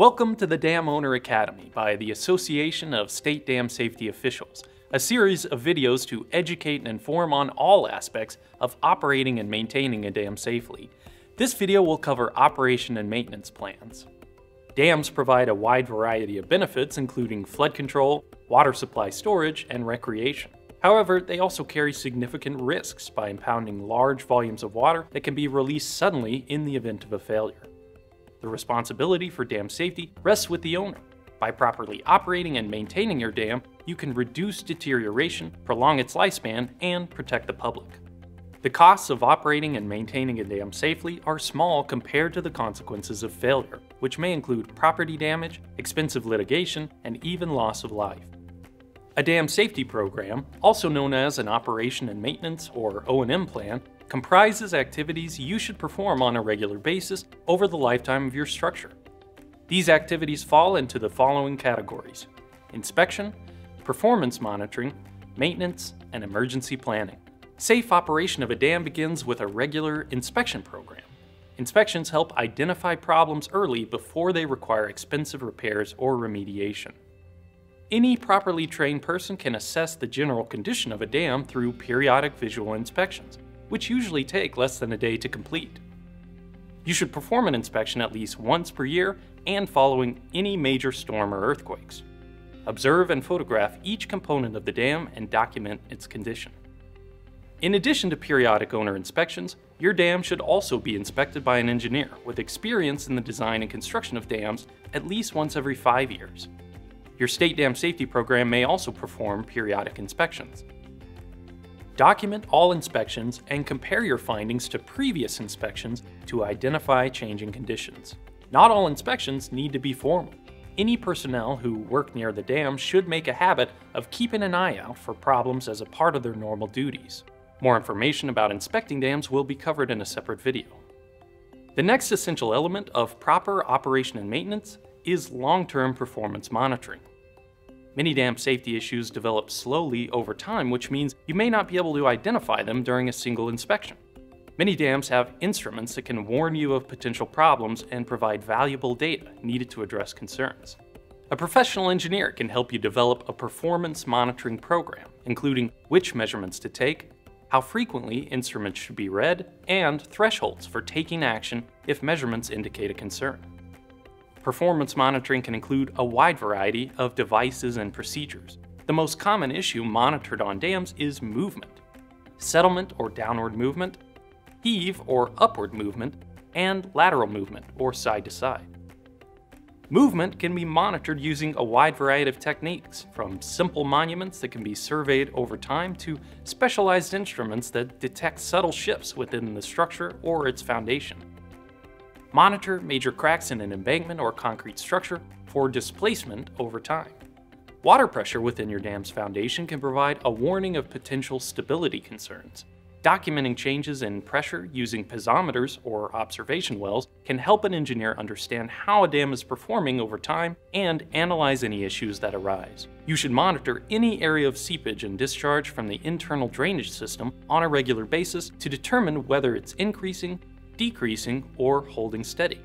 Welcome to the Dam Owner Academy by the Association of State Dam Safety Officials, a series of videos to educate and inform on all aspects of operating and maintaining a dam safely. This video will cover operation and maintenance plans. Dams provide a wide variety of benefits including flood control, water supply storage, and recreation. However, they also carry significant risks by impounding large volumes of water that can be released suddenly in the event of a failure. The responsibility for dam safety rests with the owner. By properly operating and maintaining your dam, you can reduce deterioration, prolong its lifespan, and protect the public. The costs of operating and maintaining a dam safely are small compared to the consequences of failure, which may include property damage, expensive litigation, and even loss of life. A dam safety program, also known as an operation and maintenance or O&M plan, comprises activities you should perform on a regular basis over the lifetime of your structure. These activities fall into the following categories inspection, performance monitoring, maintenance, and emergency planning. Safe operation of a dam begins with a regular inspection program. Inspections help identify problems early before they require expensive repairs or remediation. Any properly trained person can assess the general condition of a dam through periodic visual inspections, which usually take less than a day to complete. You should perform an inspection at least once per year and following any major storm or earthquakes. Observe and photograph each component of the dam and document its condition. In addition to periodic owner inspections, your dam should also be inspected by an engineer with experience in the design and construction of dams at least once every five years. Your state dam safety program may also perform periodic inspections. Document all inspections and compare your findings to previous inspections to identify changing conditions. Not all inspections need to be formal. Any personnel who work near the dam should make a habit of keeping an eye out for problems as a part of their normal duties. More information about inspecting dams will be covered in a separate video. The next essential element of proper operation and maintenance is long-term performance monitoring. Many dam safety issues develop slowly over time, which means you may not be able to identify them during a single inspection. Many dams have instruments that can warn you of potential problems and provide valuable data needed to address concerns. A professional engineer can help you develop a performance monitoring program, including which measurements to take, how frequently instruments should be read, and thresholds for taking action if measurements indicate a concern. Performance monitoring can include a wide variety of devices and procedures. The most common issue monitored on dams is movement. Settlement or downward movement, heave or upward movement, and lateral movement or side to side. Movement can be monitored using a wide variety of techniques, from simple monuments that can be surveyed over time to specialized instruments that detect subtle shifts within the structure or its foundation. Monitor major cracks in an embankment or concrete structure for displacement over time. Water pressure within your dam's foundation can provide a warning of potential stability concerns. Documenting changes in pressure using piezometers or observation wells can help an engineer understand how a dam is performing over time and analyze any issues that arise. You should monitor any area of seepage and discharge from the internal drainage system on a regular basis to determine whether it's increasing, decreasing, or holding steady.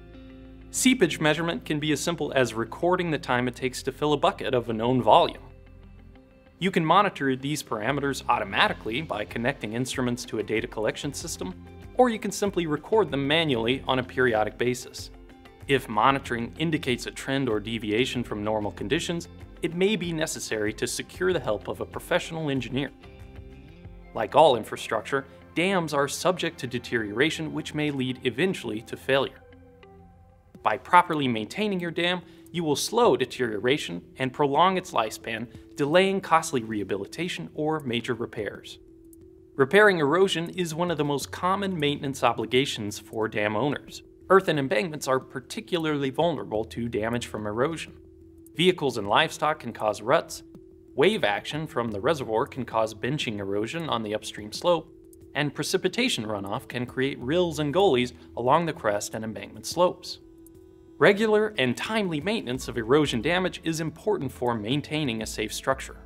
Seepage measurement can be as simple as recording the time it takes to fill a bucket of a known volume. You can monitor these parameters automatically by connecting instruments to a data collection system, or you can simply record them manually on a periodic basis. If monitoring indicates a trend or deviation from normal conditions, it may be necessary to secure the help of a professional engineer. Like all infrastructure, dams are subject to deterioration which may lead eventually to failure. By properly maintaining your dam, you will slow deterioration and prolong its lifespan, delaying costly rehabilitation or major repairs. Repairing erosion is one of the most common maintenance obligations for dam owners. Earthen embankments are particularly vulnerable to damage from erosion. Vehicles and livestock can cause ruts, wave action from the reservoir can cause benching erosion on the upstream slope, and precipitation runoff can create rills and gullies along the crest and embankment slopes. Regular and timely maintenance of erosion damage is important for maintaining a safe structure.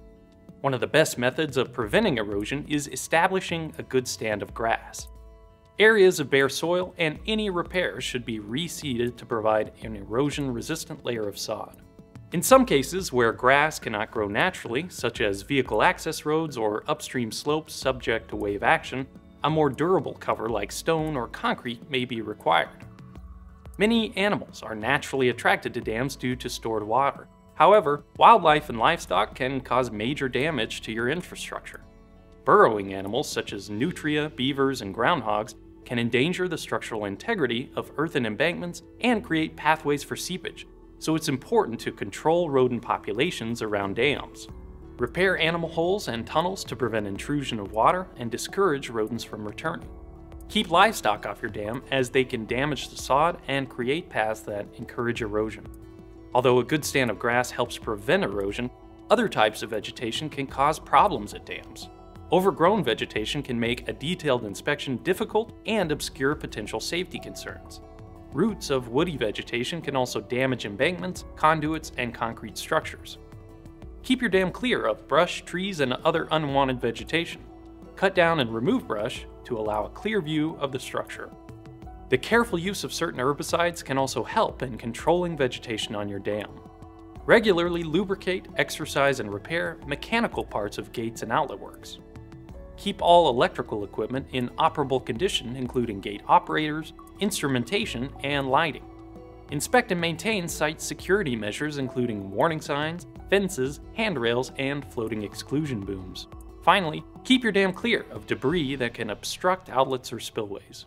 One of the best methods of preventing erosion is establishing a good stand of grass. Areas of bare soil and any repairs should be reseeded to provide an erosion-resistant layer of sod. In some cases where grass cannot grow naturally, such as vehicle access roads or upstream slopes subject to wave action, a more durable cover like stone or concrete may be required. Many animals are naturally attracted to dams due to stored water. However, wildlife and livestock can cause major damage to your infrastructure. Burrowing animals such as nutria, beavers, and groundhogs can endanger the structural integrity of earthen embankments and create pathways for seepage, so it's important to control rodent populations around dams. Repair animal holes and tunnels to prevent intrusion of water and discourage rodents from returning. Keep livestock off your dam as they can damage the sod and create paths that encourage erosion. Although a good stand of grass helps prevent erosion, other types of vegetation can cause problems at dams. Overgrown vegetation can make a detailed inspection difficult and obscure potential safety concerns. Roots of woody vegetation can also damage embankments, conduits, and concrete structures. Keep your dam clear of brush, trees, and other unwanted vegetation. Cut down and remove brush to allow a clear view of the structure. The careful use of certain herbicides can also help in controlling vegetation on your dam. Regularly lubricate, exercise, and repair mechanical parts of gates and outlet works. Keep all electrical equipment in operable condition, including gate operators, instrumentation, and lighting. Inspect and maintain site security measures including warning signs, fences, handrails, and floating exclusion booms. Finally, keep your dam clear of debris that can obstruct outlets or spillways.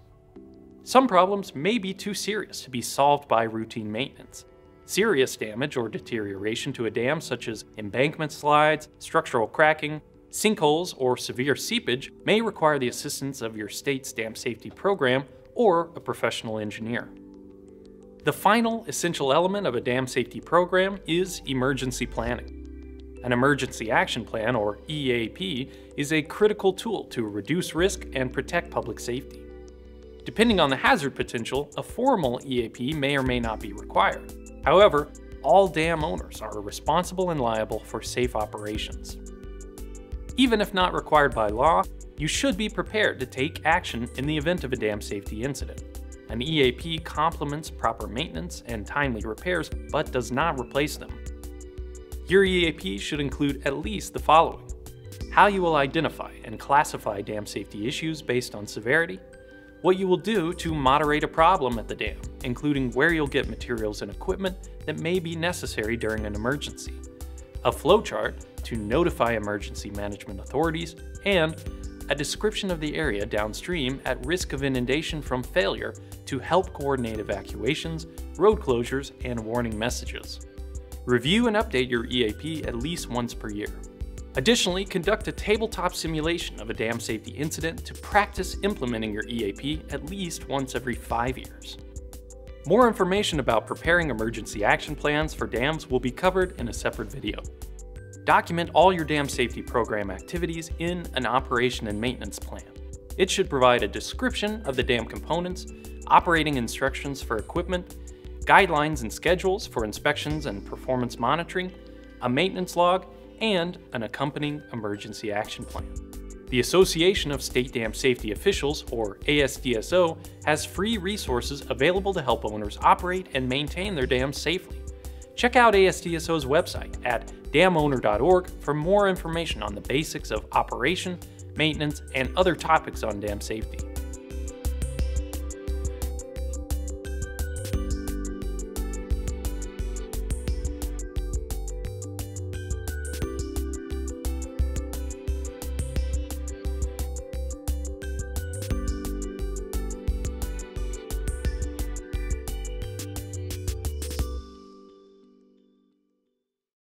Some problems may be too serious to be solved by routine maintenance. Serious damage or deterioration to a dam such as embankment slides, structural cracking, Sinkholes or severe seepage may require the assistance of your state's dam safety program or a professional engineer. The final essential element of a dam safety program is emergency planning. An Emergency Action Plan, or EAP, is a critical tool to reduce risk and protect public safety. Depending on the hazard potential, a formal EAP may or may not be required. However, all dam owners are responsible and liable for safe operations. Even if not required by law, you should be prepared to take action in the event of a dam safety incident. An EAP complements proper maintenance and timely repairs, but does not replace them. Your EAP should include at least the following. How you will identify and classify dam safety issues based on severity, what you will do to moderate a problem at the dam, including where you'll get materials and equipment that may be necessary during an emergency, a flowchart to notify emergency management authorities, and a description of the area downstream at risk of inundation from failure to help coordinate evacuations, road closures, and warning messages. Review and update your EAP at least once per year. Additionally, conduct a tabletop simulation of a dam safety incident to practice implementing your EAP at least once every five years. More information about preparing emergency action plans for dams will be covered in a separate video. Document all your dam safety program activities in an operation and maintenance plan. It should provide a description of the dam components, operating instructions for equipment, guidelines and schedules for inspections and performance monitoring, a maintenance log, and an accompanying emergency action plan. The Association of State Dam Safety Officials, or ASDSO, has free resources available to help owners operate and maintain their dams safely. Check out ASDSO's website at damowner.org for more information on the basics of operation, maintenance, and other topics on dam safety.